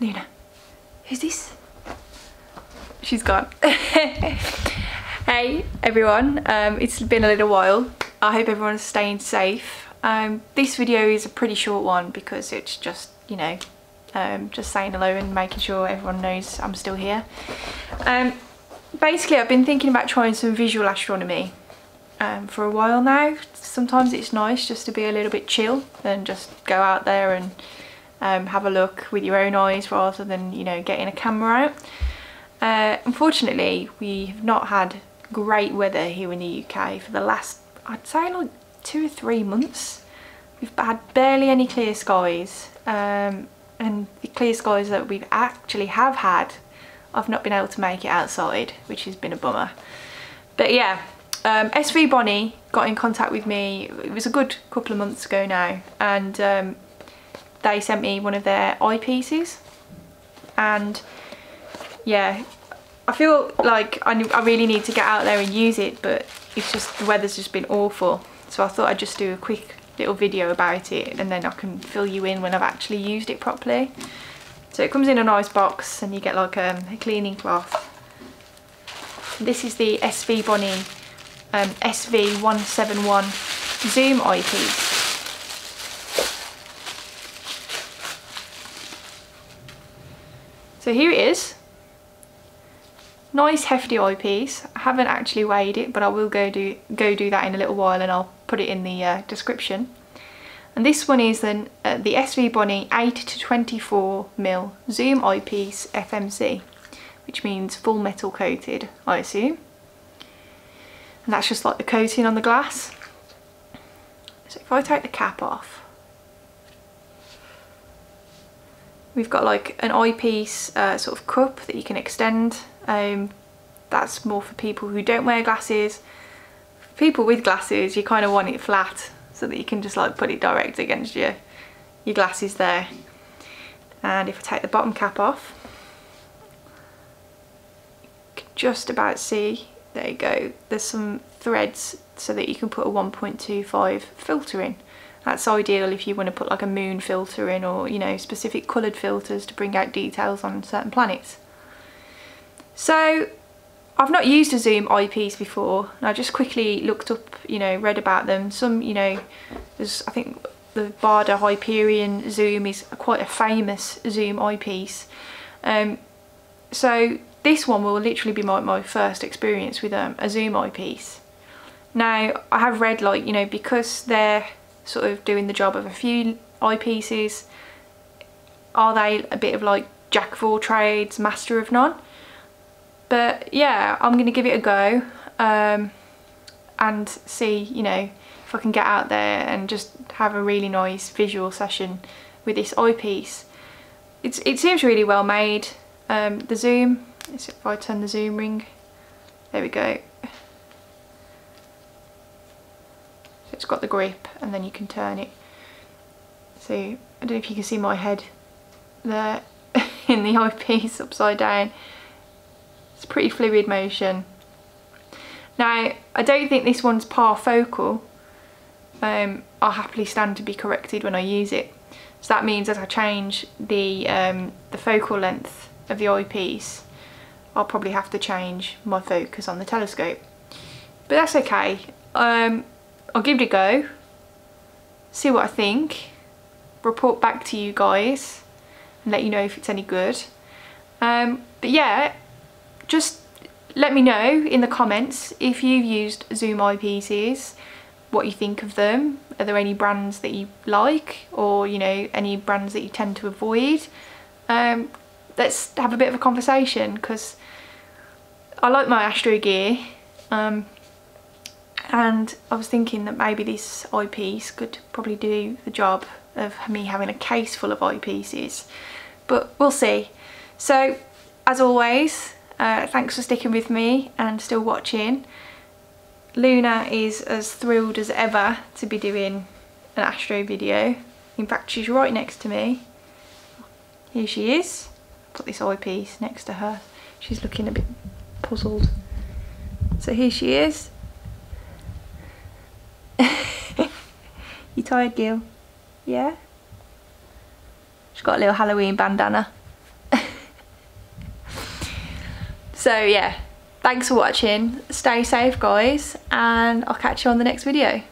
Luna, who's this? She's gone. hey everyone, um, it's been a little while. I hope everyone's staying safe. Um, this video is a pretty short one because it's just, you know, um, just saying hello and making sure everyone knows I'm still here. Um, basically, I've been thinking about trying some visual astronomy um, for a while now. Sometimes it's nice just to be a little bit chill and just go out there and um, have a look with your own eyes rather than, you know, getting a camera out. Uh, unfortunately, we've not had great weather here in the UK for the last, I'd say like two or three months. We've had barely any clear skies um, and the clear skies that we've actually have had, I've not been able to make it outside, which has been a bummer. But yeah, um, Svbony got in contact with me, it was a good couple of months ago now, and um, they sent me one of their eyepieces. And yeah, I feel like I, I really need to get out there and use it, but it's just, the weather's just been awful. So I thought I'd just do a quick little video about it and then I can fill you in when I've actually used it properly. So it comes in a nice box and you get like um, a cleaning cloth. This is the Svbony um, SV171 zoom eyepiece. So here it is. Nice hefty eyepiece. I haven't actually weighed it, but I will go do go do that in a little while, and I'll put it in the uh, description. And this one is then uh, the Svbony 8 to 24 mil zoom eyepiece FMC, which means full metal coated, I assume and that's just like the coating on the glass. So if I take the cap off, we've got like an eyepiece uh, sort of cup that you can extend. Um, that's more for people who don't wear glasses. For people with glasses, you kind of want it flat so that you can just like put it direct against your, your glasses there. And if I take the bottom cap off, you can just about see there you go there's some threads so that you can put a 1.25 filter in that's ideal if you want to put like a moon filter in or you know specific coloured filters to bring out details on certain planets. So I've not used a zoom eyepiece before and I just quickly looked up you know read about them. Some you know there's I think the Baader Hyperion zoom is quite a famous zoom eyepiece. Um, so this one will literally be my, my first experience with um, a zoom eyepiece. Now I have read like you know because they're sort of doing the job of a few eyepieces. Are they a bit of like jack of all trades master of none? But yeah I'm gonna give it a go um, and see you know if I can get out there and just have a really nice visual session with this eyepiece. It's, it seems really well made. Um, the zoom if I turn the zoom ring, there we go. So it's got the grip and then you can turn it. So I don't know if you can see my head there in the eyepiece upside down. It's pretty fluid motion. Now, I don't think this one's parfocal. Um, I'll happily stand to be corrected when I use it. So that means as I change the, um, the focal length of the eyepiece, I'll probably have to change my focus on the telescope. But that's okay. Um, I'll give it a go, see what I think, report back to you guys and let you know if it's any good. Um, but yeah, just let me know in the comments if you've used Zoom eyepieces, what you think of them. Are there any brands that you like or, you know, any brands that you tend to avoid? Um, let's have a bit of a conversation because I like my Astro gear um, and I was thinking that maybe this eyepiece could probably do the job of me having a case full of eyepieces but we'll see. So as always uh, thanks for sticking with me and still watching. Luna is as thrilled as ever to be doing an Astro video. In fact she's right next to me. Here she is. Put this eyepiece next to her. She's looking a bit puzzled. So here she is. you tired, Gil? Yeah? She's got a little Halloween bandana. so yeah, thanks for watching. Stay safe, guys, and I'll catch you on the next video.